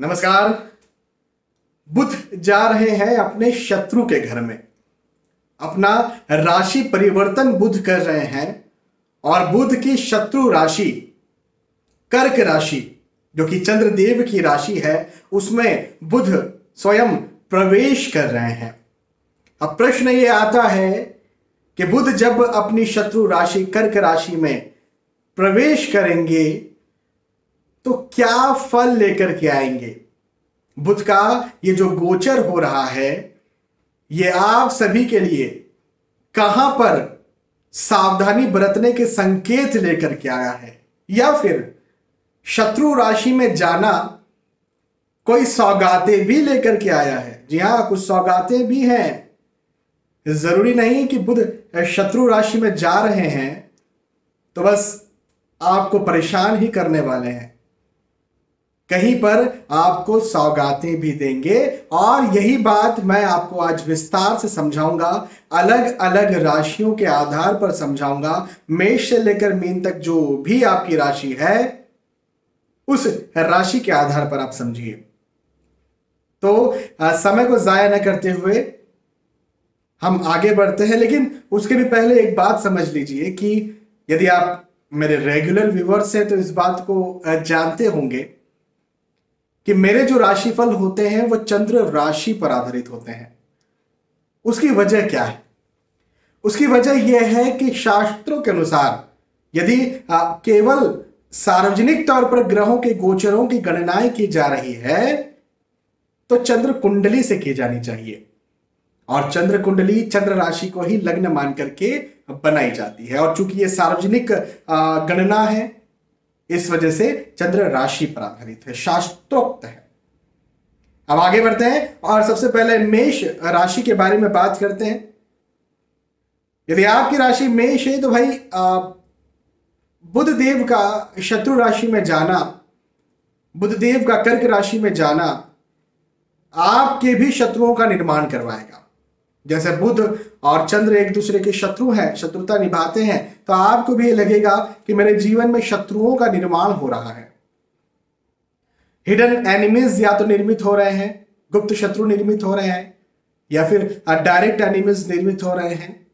नमस्कार। बुध जा रहे हैं अपने शत्रु के घर में। अपना राशि परिवर्तन बुध कर रहे हैं और बुध की शत्रु राशि कर्क राशि, जो कि चंद्रदेव की राशि है, उसमें बुध स्वयं प्रवेश कर रहे हैं। अब प्रश्न ये आता है कि बुध जब अपनी शत्रु राशि, कर्क राशि में प्रवेश करेंगे तो क्या फल लेकर के आएँगे? बुध का ये जो गोचर हो रहा है, ये आप सभी के लिए कहाँ पर सावधानी बरतने के संकेत लेकर के आया है? या फिर शत्रु राशि में जाना कोई सौगाते भी लेकर के आया है? जी हाँ, कुछ सौगाते भी हैं। ज़रूरी नहीं कि बुध शत्रु राशि में जा रहे हैं तो बस आपको परेशान ही करने वाले हैं। कहीं पर आपको सौगातें भी देंगे। और यही बात मैं आपको आज विस्तार से समझाऊँगा अलग अलग राशियों के आधार पर समझाऊँगा। मेष से लेकर मीन तक जो भी आपकी राशि है, उस राशि के आधार पर आप समझिए। तो समय को जाया न करते हुए हम आगे बढ़ते हैं, लेकिन उसके भी पहले एक बात समझ लीजिए कि यदि आप मेरे रेगुलर व्यूवर्स हैं तो इस बात को जानते होंगे कि मेरे जो राशिफल होते हैं, वो चंद्र राशि पर आधारित होते हैं। उसकी वजह क्या है? उसकी वजह यह है कि शास्त्रों के अनुसार, यदि केवल सार्वजनिक तौर पर ग्रहों के गोचरों की गणनाएँ की जा रही है तो चंद्र कुंडली से की जानी चाहिए। और चंद्र कुंडली चंद्र राशि को ही लग्न मान करके बनाई जाती है। और चूँकि ये सार्वजनिक गणना है इस वजह से चंद्र राशि पर आधारित है, शास्त्रोक्त है। अब आगे बढ़ते हैं और सबसे पहले मेष राशि के बारे में बात करते हैं। यदि आपकी राशि मेष है तो भाई बुध देव का शत्रु राशि में जाना बुध देव का कर्क राशि में जाना, आपके भी शत्रुओं का निर्माण करवाएगा। जैसे बुध और चंद्र एक दूसरे के शत्रु हैं, शत्रुता निभाते हैं तो आपको भी लगेगा कि मेरे जीवन में शत्रुओं का निर्माण हो रहा है। हिडन एनिमीज या तो निर्मित हो रहे हैं, गुप्त शत्रु निर्मित हो रहे हैं, या फिर डायरेक्ट एनिमीज निर्मित हो रहे हैं,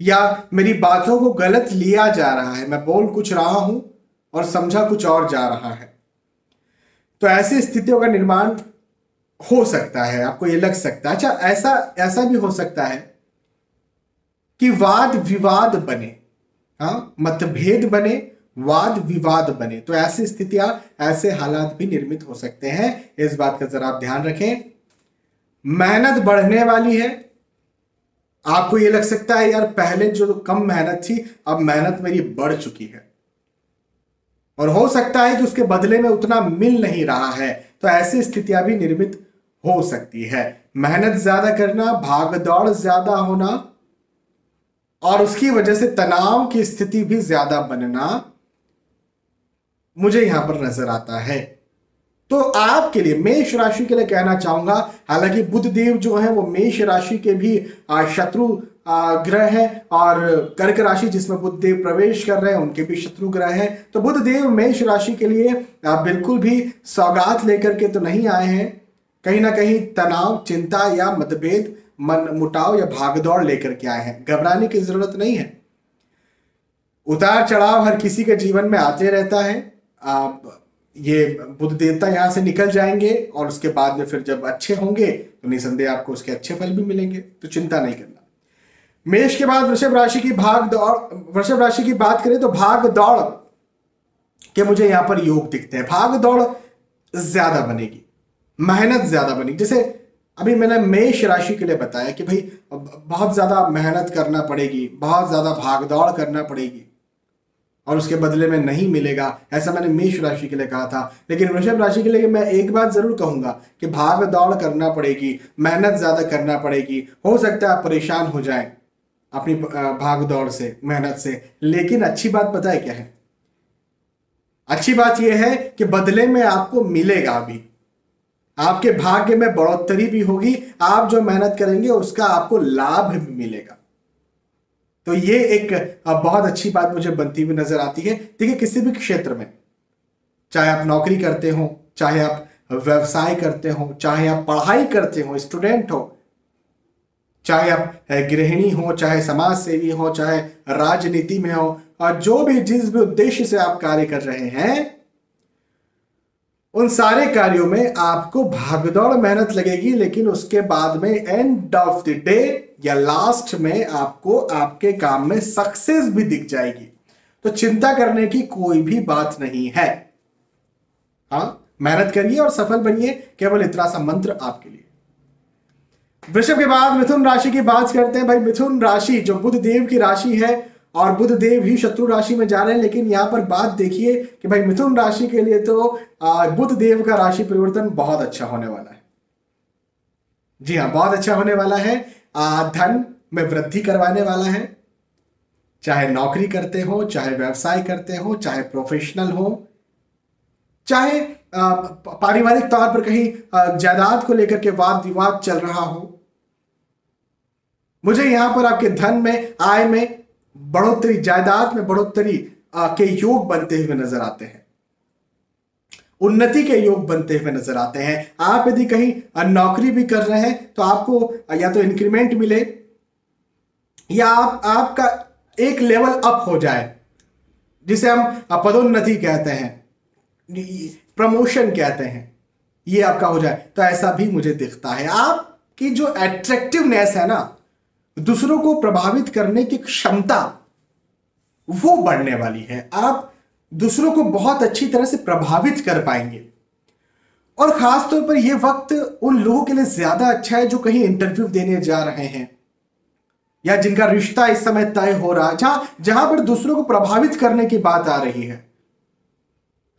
या मेरी बातों को गलत लिया जा रहा है, मैं बोल कुछ रहा हूँ और समझा कुछ और जा रहा है। तो ऐसी स्थितियों का निर्माण हो सकता है, आपको ये लग सकता है। अच्छा ऐसा ऐसा भी हो सकता है कि वाद विवाद बने। हाँ मतभेद बने, वाद विवाद बने। तो ऐसी स्थितियाँ, ऐसे हालात भी निर्मित हो सकते हैं। इस बात का जरा आप ध्यान रखें। मेहनत बढ़ने वाली है। आपको ये लग सकता है, यार, पहले जो कम मेहनत थी, अब मेहनत मेरी बढ़ चुकी है। और हो सकता है कि उसके बदले में उतना मिल नहीं रहा है। तो ऐसी स्थितियाँ भी निर्मित हो सकती है। मेहनत ज़्यादा करना भाग दौड़ ज़्यादा होना और उसकी वजह से तनाव की स्थिति भी ज़्यादा बनना मुझे यहाँ पर नज़र आता है। तो आपके लिए मेष राशि के लिए कहना चाहूँगा, हालाँकि बुद्ध देव जो है, वो मेष राशि के भी शत्रु ग्रह है और कर्क राशि जिसमें बुद्ध देव प्रवेश कर रहे हैं, उनके भी शत्रु ग्रह है। तो बुद्ध देव मेष राशि के लिए बिल्कुल भी सौगात लेकर के तो नहीं आए हैं। कहीं ना कहीं तनाव, चिंता या मतभेद मन मुटाव या भागदौड़ लेकर के आए हैं। घबराने की ज़रूरत नहीं है। उतार चढ़ाव हर किसी के जीवन में आते रहता है। आप, ये बुद्ध देवता यहाँ से निकल जाएँगे और उसके बाद में फिर जब अच्छे होंगे तो निसंदेह आपको उसके अच्छे फल भी मिलेंगे। तो चिंता नहीं करना। मेष के बाद वृषभ राशि की भाग दौड़, वृषभ राशि की बात करें तो भाग दौड़ के मुझे यहाँ पर योग दिखते हैं। भाग दौड़ ज़्यादा बनेगी, मेहनत ज़्यादा बनेगी। जैसे अभी मैंने मेष राशि के लिए बताया कि भाई बहुत ज़्यादा मेहनत करना पड़ेगी, बहुत ज़्यादा भागदौड़ करना पड़ेगी, और उसके बदले में नहीं मिलेगा, ऐसा मैंने मेष राशि के लिए कहा था। लेकिन वृषभ राशि के लिए मैं एक बात ज़रूर कहूँगा कि भाग दौड़ करना पड़ेगी, मेहनत ज़्यादा करना पड़ेगी, हो सकता है आप परेशान हो जाए अपनी भाग दौड़ से, मेहनत से। लेकिन अच्छी बात पता है क्या है? अच्छी बात यह है कि बदले में आपको मिलेगा अभी। आपके भाग्य में बढ़ोतरी भी होगी, आप जो मेहनत करेंगे, उसका आपको लाभ मिलेगा। तो ये एक बहुत अच्छी बात मुझे बनती हुई नज़र आती है। देखिए, किसी भी क्षेत्र में, चाहे आप नौकरी करते हो, चाहे आप व्यवसाय करते हो, चाहे आप पढ़ाई करते हो, स्टूडेंट हो, चाहे आप गृहिणी हो, चाहे समाज सेवी हो, चाहे राजनीति में हो और जो भी जिस भी उद्देश्य से आप कार्य कर रहे हैं उन सारे कार्यों में आपको भागदौड़ मेहनत लगेगी, लेकिन उसके बाद में एंड ऑफ़ द डे या लास्ट में आपको आपके काम में सक्सेस भी दिख जाएगी। तो चिंता करने की कोई भी बात नहीं है। हाँ मेहनत करिए और सफल बनिए, केवल इतना सा मंत्र आपके लिए। वृषभ के बाद मिथुन राशि की बात करते हैं। भाई, मिथुन राशि, जो बुद्ध देव की राशि है और बुद्ध देव ही शत्रु राशि में जा रहे हैं, लेकिन यहाँ पर बात देखिए कि भाई मिथुन राशि के लिए तो बुद्ध देव का राशि परिवर्तन बहुत अच्छा होने वाला है। जी हाँ बहुत अच्छा होने वाला है। धन में वृद्धि करवाने वाला है। चाहे नौकरी करते हो, चाहे व्यवसाय करते हो, चाहे प्रोफेशनल हो, चाहे पारिवारिक तौर पर कहीं जायदाद को लेकर के वाद विवाद चल रहा हो। मुझे यहाँ पर आपके धन में, आय में बढ़ोतरी जायदाद में बढ़ोतरी के योग बनते हुए नज़र आते हैं। उन्नति के योग बनते हुए नज़र आते हैं। आप यदि कहीं नौकरी भी कर रहे हैं तो आपको या तो इंक्रीमेंट मिले, या आप, आपका एक लेवल अप हो जाए, जिसे हम पदोन्नति कहते हैं प्रमोशन कहते हैं, ये आपका हो जाए तो ऐसा भी मुझे दिखता है। आपकी जो एट्रैक्टिवनेस है ना दूसरों को प्रभावित करने की क्षमता वो बढ़ने वाली है। आप दूसरों को बहुत अच्छी तरह से प्रभावित कर पाएँगे। और खास तौर पर यह वक्त उन लोगों के लिए ज़्यादा अच्छा है जो कहीं इंटरव्यू देने जा रहे हैं। या जिनका रिश्ता इस समय तय हो रहा है। जहाँ जहाँ पर दूसरों को प्रभावित करने की बात आ रही है।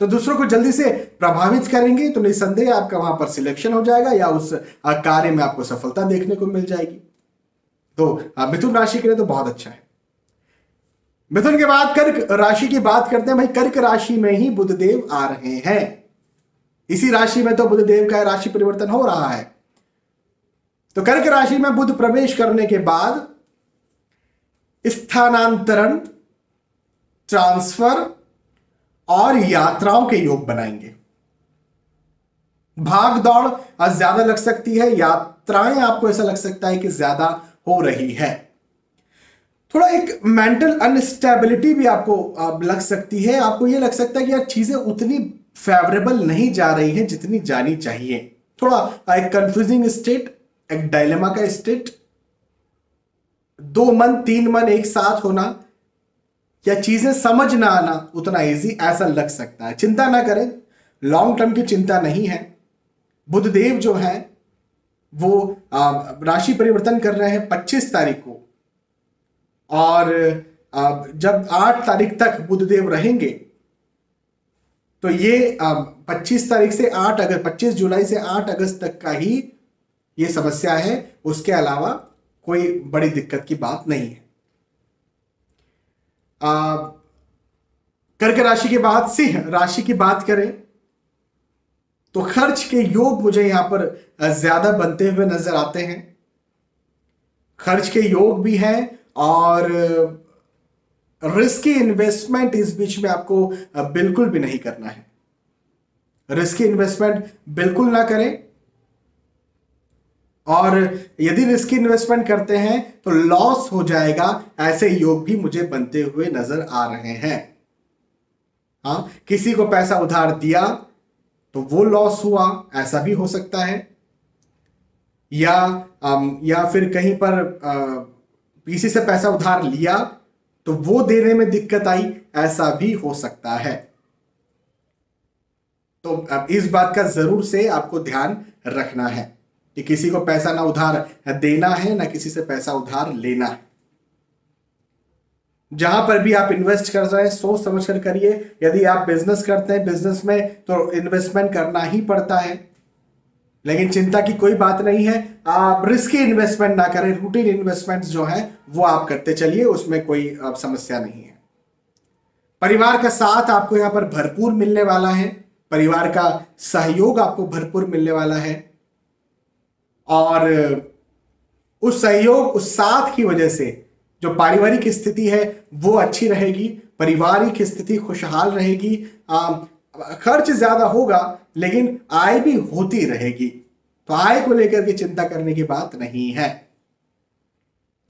तो दूसरों को जल्दी से प्रभावित करेंगे तो निसंदेह आपका वहाँ पर सिलेक्शन हो जाएगा या उस कार्य में आपको सफलता देखने को मिल जाएगी। तो मिथुन राशि के लिए तो बहुत अच्छा है। मिथुन के बाद कर्क राशि की बात करते हैं, भाई, कर्क राशि में ही बुद्ध देव आ रहे हैं। इसी राशि में तो बुद्ध देव का राशि परिवर्तन हो रहा है। तो कर्क राशि में बुद्ध प्रवेश करने के बाद स्थानांतरण, ट्रांसफ़र और यात्राओं के योग बनाएँगे। भाग दौड़ ज़्यादा लग सकती है। यात्राएँ आपको ऐसा लग सकता है कि ज़्यादा हो रही है। थोड़ा एक मेंटल अनस्टेबिलिटी भी आपको लग सकती है। आपको यह लग सकता है कि यार चीज़ें उतनी फेवरेबल नहीं जा रही हैं जितनी जानी चाहिए। थोड़ा एक कंफ्यूजिंग स्टेट एक डायलेमा का स्टेट दो मन, तीन मन एक साथ होना, या चीज़ें समझ ना आना, उतना इजी ऐसा लग सकता है। चिंता ना करें। लॉन्ग टर्म की चिंता नहीं है। बुद्धदेव जो है, वो राशि परिवर्तन कर रहे हैं 25 तारीख को। और जब 8 तारीख तक बुद्धदेव रहेंगे तो ये 25 तारीख से 8 अगस्त 25 जुलाई से 8 अगस्त तक का ही ये समस्या है। उसके अलावा कोई बड़ी दिक्कत की बात नहीं है। कर्क राशि के बाद सिंह, राशि की बात करें तो खर्च के योग मुझे यहाँ पर ज़्यादा बनते हुए नज़र आते हैं। खर्च के योग भी हैं और रिस्की इन्वेस्टमेंट इस बीच में आपको बिल्कुल भी नहीं करना है। रिस्की इन्वेस्टमेंट बिल्कुल ना करें। और यदि रिस्की इन्वेस्टमेंट करते हैं तो लॉस हो जाएगा, ऐसे योग भी मुझे बनते हुए नज़र आ रहे हैं। हाँ किसी को पैसा उधार दिया तो वो लॉस हुआ, ऐसा भी हो सकता है। या या फिर कहीं पर पीसी से पैसा उधार लिया तो वो देने में दिक्कत आई, ऐसा भी हो सकता है। तो अब इस बात का ज़रूर से आपको ध्यान रखना है कि किसी को पैसा ना उधार देना है, ना किसी से पैसा उधार लेना है। जहाँ पर भी आप इन्वेस्ट कर रहे हैं, सोच समझ कर करिए। यदि आप बिज़नेस करते हैं बिज़नेस में तो इन्वेस्टमेंट करना ही पड़ता है। लेकिन चिंता की कोई बात नहीं है। आप रिस्की इन्वेस्टमेंट ना करें रूटीन इन्वेस्टमेंट जो है, वो आप करते चलिए, उसमें कोई समस्या नहीं है। परिवार का साथ आपको यहाँ पर भरपूर मिलने वाला है। परिवार का सहयोग आपको भरपूर मिलने वाला है। और उस सहयोग, उस साथ की वजह से जो पारिवारिक स्थिति है वो अच्छी रहेगी पारिवारिक स्थिति खुशहाल रहेगी खर्च ज़्यादा होगा लेकिन आय भी होती रहेगी। तो आय को लेकर के चिंता करने की बात नहीं है।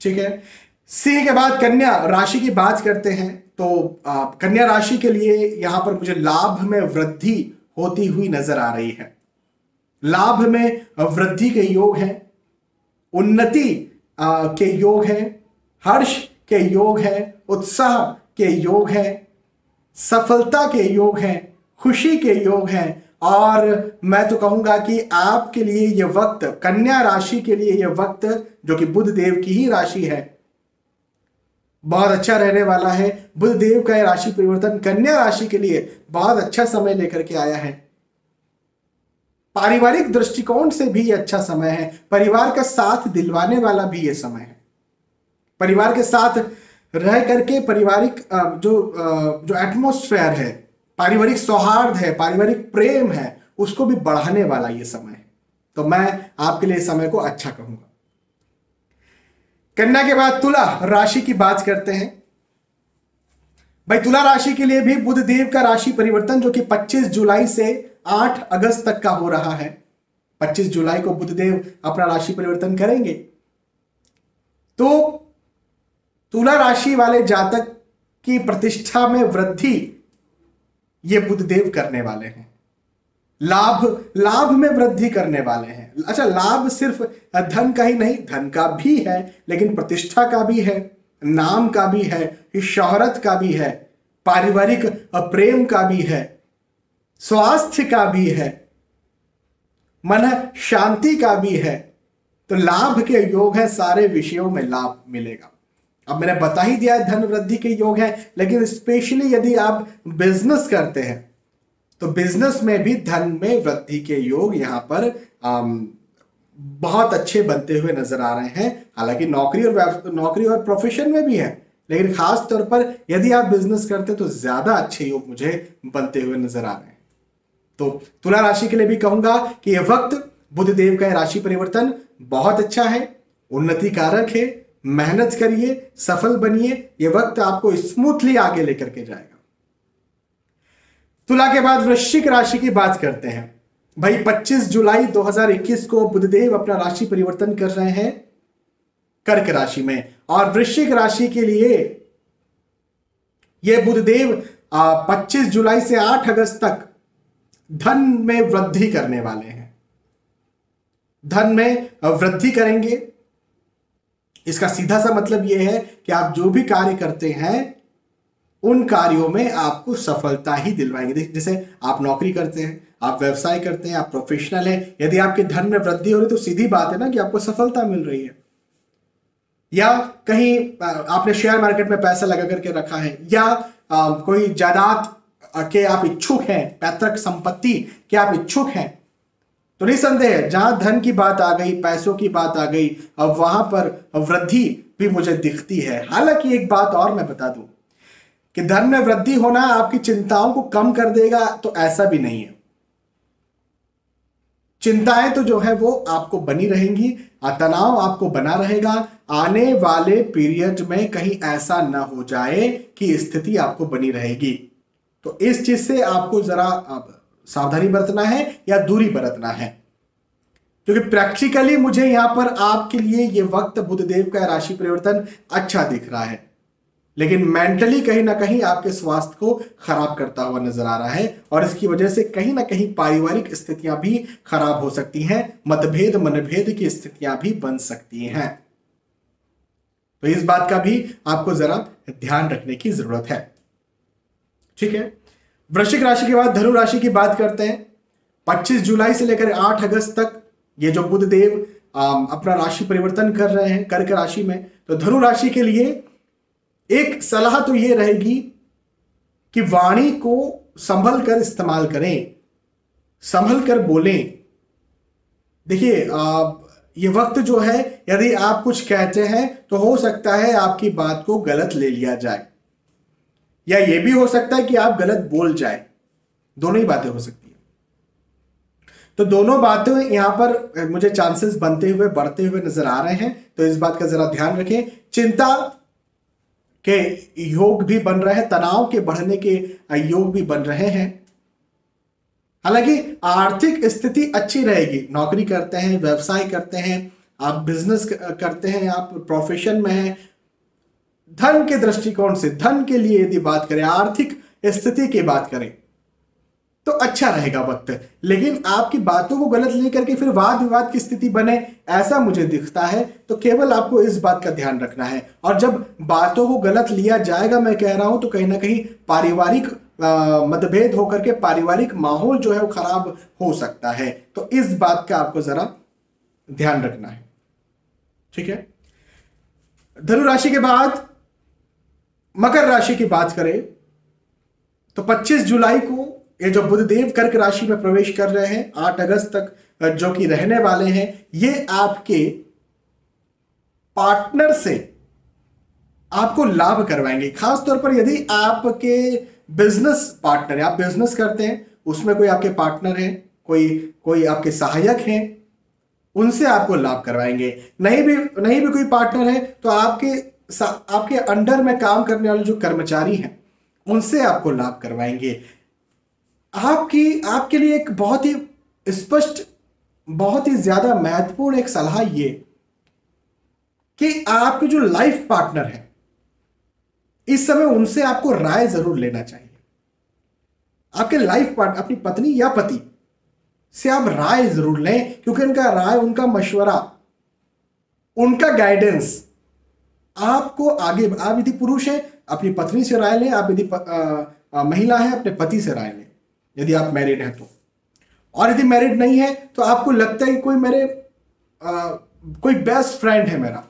ठीक है? सिंह के बाद कन्या राशि की बात करते हैं। तो आ, कन्या राशि के लिए यहाँ पर मुझे लाभ में वृद्धि होती हुई नज़र आ रही है। लाभ में वृद्धि के योग है। उन्नति के योग है। हर्ष के योग है, उत्साह के योग है, सफलता के योग है, खुशी के योग हैं। और मैं तो कहूँगा कि आपके लिए यह वक्त, कन्या राशि के लिए यह वक्त, जो कि बुद्ध देव की ही राशि है, बहुत अच्छा रहने वाला है। बुद्ध देव का यह राशि परिवर्तन कन्या राशि के लिए बहुत अच्छा समय लेकर के आया है। पारिवारिक दृष्टिकोण से भी अच्छा समय है। परिवार का साथ दिलवाने वाला भी यह समय है। परिवार के साथ रह करके पारिवारिक जो जो एटमोस्फेयर है, पारिवारिक सौहार्द है, पारिवारिक प्रेम है, उसको भी बढ़ाने वाला ये समय है। तो मैं आपके लिए समय को अच्छा कहूँगा। कन्या के बाद तुला राशि की बात करते हैं। भाई, तुला राशि के लिए भी बुध देव का राशि परिवर्तन, जो कि 25 जुलाई से 8 अगस्त तक का हो रहा है। 25 जुलाई को बुध देव अपना राशि परिवर्तन करेंगे। तो तुला राशि वाले जातक की प्रतिष्ठा में वृद्धि, ये बुद्धदेव करने वाले हैं। लाभ लाभ में वृद्धि करने वाले हैं। अच्छा लाभ सिर्फ़ धन का ही नहीं, धन का भी है, लेकिन प्रतिष्ठा का भी है, नाम का भी है, शोहरत का भी है, पारिवारिक प्रेम का भी है, स्वास्थ्य का भी है, मन शांति का भी है तो लाभ के योग है, सारे विषयों में लाभ मिलेगा। अब मैंने बता ही दिया है धन वृद्धि के योग है लेकिन स्पेशली यदि आप बिज़नेस करते हैं तो बिज़नेस में भी धन में वृद्धि के योग यहाँ पर आम, बहुत अच्छे बनते हुए नज़र आ रहे हैं। हालाँकि नौकरी और नौकरी और प्रोफेशन में भी है लेकिन खास तौर पर यदि आप बिज़नेस करते हैं तो ज़्यादा अच्छे योग मुझे बनते हुए नज़र आ रहे हैं। तो तुला राशि के लिए भी कहूँगा कि यह वक्त बुद्ध देव का राशि परिवर्तन बहुत अच्छा है उन्नति कारक है मेहनत करिए, सफल बनिए, ये वक्त आपको स्मूथली आगे लेकर के जाएगा। तुला के बाद वृश्चिक राशि की बात करते हैं। भाई 25 जुलाई 2021 को बुधदेव अपना राशि परिवर्तन कर रहे हैं, कर्क राशि में। और वृश्चिक राशि के लिए यह बुधदेव 25 जुलाई से 8 अगस्त तक धन में वृद्धि करने वाले हैं। धन में वृद्धि करेंगे इसका सीधा सा मतलब यह है कि आप जो भी कार्य करते हैं, उन कार्यों में आपको सफलता ही दिलवाएँगे। जैसे आप नौकरी करते हैं, आप व्यवसाय करते हैं, आप प्रोफेशनल हैं, यदि आपके धन में वृद्धि हो रही तो सीधी बात है ना कि आपको सफलता मिल रही है। या कहीं आपने शेयर मार्केट में पैसा लगा करके रखा है, या कोई जायदाद के आप इच्छुक हैं, पैतृक संपत्ति के आप इच्छुक हैं तो निसंदेह, जहाँ धन की बात आ गई, पैसों की बात आ गई, अब वहाँ पर वृद्धि भी मुझे दिखती है। हालाँकि एक बात और मैं बता दूँ, कि धन में वृद्धि होना आपकी चिंताओं को कम कर देगा तो ऐसा भी नहीं है। चिंताएँ तो जो है वो आपको बनी रहेंगी तनाव आपको बना रहेगा। आने वाले पीरियड में कहीं ऐसा ना हो जाए कि स्थिति आपको बनी रहेगी। तो इस चीज़ से आपको जरा सावधानी बरतना है या दूरी बरतना है? क्योंकि प्रैक्टिकली मुझे यहाँ पर आपके लिए ये वक्त बुद्धदेव का राशि परिवर्तन अच्छा दिख रहा है। लेकिन मेंटली कहीं ना कहीं आपके स्वास्थ्य को खराब करता हुआ नज़र आ रहा है और इसकी वजह से कहीं ना कहीं पारिवारिक स्थितियाँ भी खराब हो सकती हैं, मतभेद, मनभेद की स्थितियाँ भी बन सकती हैं। तो इस बात का भी आपको जरा ध्यान रखने की ज़रूरत है। ठीक है? वृश्चिक राशि के बाद धनु राशि की बात करते हैं। 25 जुलाई से लेकर 8 अगस्त तक ये जो बुद्ध देव अपना राशि परिवर्तन कर रहे हैं, कर्क राशि में तो धनु राशि के लिए एक सलाह तो ये रहेगी कि वाणी को संभल कर इस्तेमाल करें, संभल कर बोलें। देखिए ये वक्त जो है, यदि आप कुछ कहते हैं तो हो सकता है आपकी बात को गलत ले लिया जाए। या यह भी हो सकता है कि आप गलत बोल जाए। दोनों ही बातें हो सकती है। तो दोनों बातें यहाँ पर मुझे चांसेस बनते हुए, बढ़ते हुए नज़र आ रहे हैं। तो इस बात का जरा ध्यान रखें। चिंता के योग भी बन रहे हैं, तनाव के बढ़ने के योग भी बन रहे हैं। हालाँकि आर्थिक स्थिति अच्छी रहेगी। नौकरी करते हैं, व्यवसाय करते हैं, आप बिज़नेस करते हैं, आप प्रोफेशन में हैं धन के दृष्टिकोण से, धन के लिए यदि बात करें, आर्थिक स्थिति की बात करें तो अच्छा रहेगा वक्त। लेकिन आपकी बातों को गलत लेकर के फिर वाद विवाद की स्थिति बने, ऐसा मुझे दिखता है तो केवल आपको इस बात का ध्यान रखना है। और जब बातों को गलत लिया जाएगा, मैं कह रहा हूँ तो कहीं ना कहीं पारिवारिक मतभेद होकर के पारिवारिक माहौल जो है, वो खराब हो सकता है। तो इस बात का आपको जरा ध्यान रखना है। ठीक है? धनु राशि के बाद मकर राशि की बात करें तो 25 जुलाई को ये जो बुधदेव कर्क राशि में प्रवेश कर रहे हैं 8 अगस्त तक जो कि रहने वाले हैं, ये आपके पार्टनर से आपको लाभ करवाएँगे। खास तौर पर यदि आपके बिज़नेस पार्टनर आप बिज़नेस करते हैं, उसमें कोई आपके पार्टनर है, कोई कोई आपके सहायक हैं, उनसे आपको लाभ करवाएँगे। नहीं भी नहीं भी कोई पार्टनर है तो आपके आपके अंडर में काम करने वाले जो कर्मचारी हैं, उनसे आपको लाभ करवाएँगे। आपकी, आपके लिए एक बहुत ही स्पष्ट, बहुत ही ज़्यादा महत्वपूर्ण एक सलाह ये कि आपके जो लाइफ पार्टनर है, इस समय उनसे आपको राय ज़रूर लेना चाहिए। आपके लाइफ पार्टनर अपनी पत्नी या पति से आप राय ज़रूर लें, क्योंकि उनका राय, उनका मशवरा, उनका गाइडेंस आपको आगे आप यदि पुरुष है अपनी पत्नी से राय लें आप यदि महिला है अपने पति से राय लें यदि आप मैरिड हैं तो। और यदि मैरिड नहीं है तो आपको लगता है कि कोई मेरे आ, कोई बेस्ट फ्रेंड है मेरा।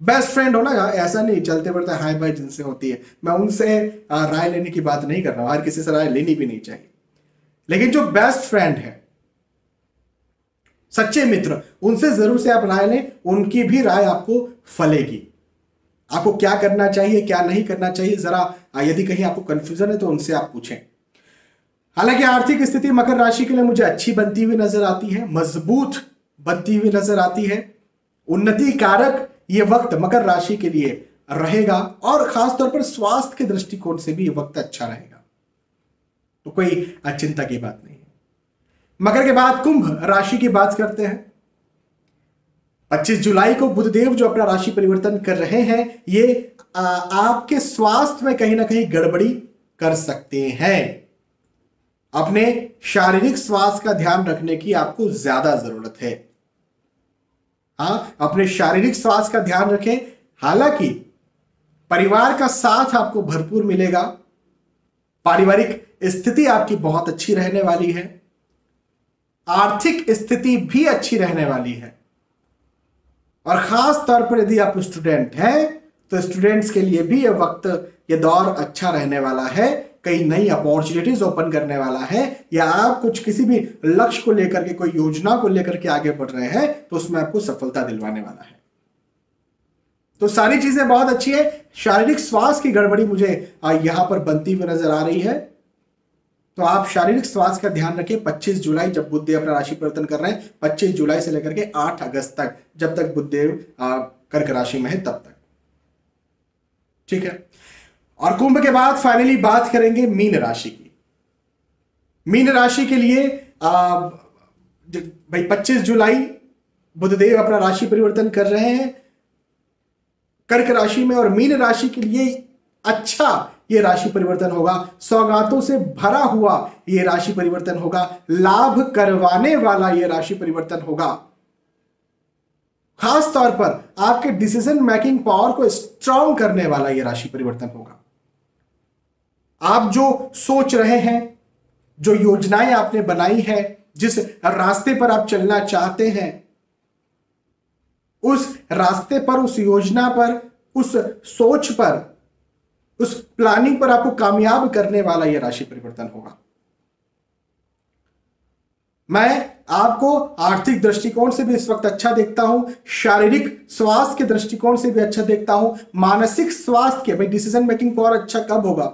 बेस्ट फ्रेंड हो ना ऐसा नहीं चलते बढ़ते हाई बाई जिनसे होती है। मैं उनसे राय लेने की बात नहीं कर रहा हूँ हर किसी से राय लेनी भी नहीं चाहिए। लेकिन जो बेस्ट फ्रेंड है सच्चे मित्र उनसे ज़रूर से आप राय लें उनकी भी राय आपको फलेगी। आपको क्या करना चाहिए, क्या नहीं करना चाहिए, जरा यदि कहीं आपको कंफ्यूजन है तो उनसे आप पूछें। हालाँकि आर्थिक स्थिति मकर राशि के लिए मुझे अच्छी बनती हुई नज़र आती है, मज़बूत बनती हुई नज़र आती है। उन्नति कारक ये वक्त मकर राशि के लिए रहेगा और खासतौर पर स्वास्थ्य के दृष्टिकोण से भी ये वक्त अच्छा रहेगा। तो कोई चिंता की बात नहीं है। मकर के बाद कुंभ राशि की बात करते हैं। 25 जुलाई को बुधदेव जो अपना राशि परिवर्तन कर रहे हैं ये आ, आपके स्वास्थ्य में कहीं ना कहीं गड़बड़ी कर सकते हैं। अपने शारीरिक स्वास्थ्य का ध्यान रखने की आपको ज़्यादा ज़रूरत है। हाँ अपने शारीरिक स्वास्थ्य का ध्यान रखें। हालाँकि परिवार का साथ आपको भरपूर मिलेगा। पारिवारिक स्थिति आपकी बहुत अच्छी रहने वाली है। आर्थिक स्थिति भी अच्छी रहने वाली है। और खास तौर पर यदि आप स्टूडेंट हैं तो स्टूडेंट्स के लिए भी यह वक्त, यह दौर अच्छा रहने वाला है कई नई अपॉर्चुनिटीज़ ओपन करने वाला है, या आप कुछ किसी भी लक्ष्य को लेकर के, कोई योजना को लेकर के आगे बढ़ रहे हैं तो उसमें आपको सफलता दिलवाने वाला है। तो सारी चीज़ें बहुत अच्छी है। शारीरिक स्वास्थ्य की गड़बड़ी मुझे यहाँ पर बनती हुई नज़र आ रही है। तो आप शारीरिक स्वास्थ्य का ध्यान रखें। 25 जुलाई जब बुद्धदेव अपना राशि परिवर्तन कर रहे हैं 25 जुलाई से लेकर के 8 अगस्त तक, जब तक बुद्धदेव कर्क राशि में है, तब तक। ठीक है? और कुंभ के बाद फाइनली बात करेंगे मीन राशि की। मीन राशि के लिए भाई 25 जुलाई बुधदेव अपना राशि परिवर्तन कर रहे हैं। कर्क राशि में और मीन राशि के लिए अच्छा ये राशि परिवर्तन होगा। सौगातों से भरा हुआ ये राशि परिवर्तन होगा। लाभ करवाने वाला ये राशि परिवर्तन होगा। खास तौर पर आपके डिसीज़न मेकिंग पावर को स्ट्रांग करने वाला यह राशि परिवर्तन होगा। आप जो सोच रहे हैं, जो योजनाएँ आपने बनाई है, जिस रास्ते पर आप चलना चाहते हैं, उस रास्ते पर, उस योजना पर, उस सोच पर उस प्लानिंग पर आपको कामयाब करने वाला यह राशि परिवर्तन होगा। मैं आपको आर्थिक दृष्टिकोण से भी इस वक्त अच्छा देखता हूँ, शारीरिक स्वास्थ्य के दृष्टिकोण से भी अच्छा देखता हूँ, मानसिक स्वास्थ्य के भाई डिसीज़न मेकिंग पावर अच्छा कब होगा?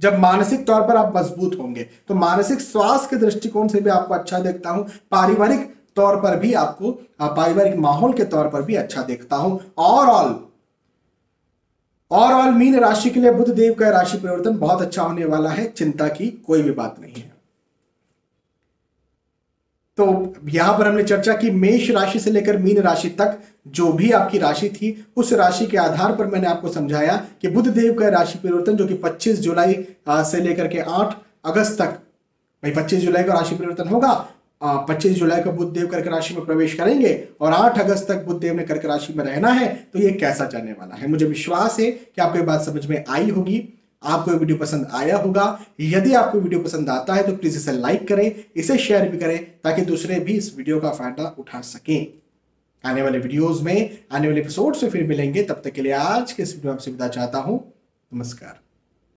जब मानसिक तौर पर आप मज़बूत होंगे तो मानसिक स्वास्थ्य के दृष्टिकोण से भी आपको अच्छा देखता हूँ, पारिवारिक तौर पर भी आपको, पारिवारिक माहौल के तौर पर भी अच्छा देखता हूँ। ओवरऑल ओवरऑल मीन राशि के लिए बुद्ध देव का राशि परिवर्तन बहुत अच्छा होने वाला है, चिंता की कोई भी बात नहीं है। तो यहाँ पर हमने चर्चा की मेष राशि से लेकर मीन राशि तक जो भी आपकी राशि थी, उस राशि के आधार पर मैंने आपको समझाया कि बुद्ध देव का राशि परिवर्तन जो कि 25 जुलाई से लेकर के 8 अगस्त तक, भाई 25 जुलाई का राशि परिवर्तन होगा पच्चीस जुलाई को बुद्ध देव कर्क राशि में प्रवेश करेंगे और 8 अगस्त तक बुद्ध देव ने कर्क राशि में रहना है तो ये कैसा जाने वाला है? मुझे विश्वास है कि आपको ये बात समझ में आई होगी, आपको ये वीडियो पसंद आया होगा। यदि आपको वीडियो पसंद आता है तो प्लीज़ इसे लाइक करें, इसे शेयर भी करें, ताकि दूसरे भी इस वीडियो का फ़ायदा उठा सकें। आने वाले वीडियोस में, आने वाले एपिसोड से फिर मिलेंगे। तब तक के लिए आज के इस वीडियो आपसे विदा चाहता हूँ। नमस्कार।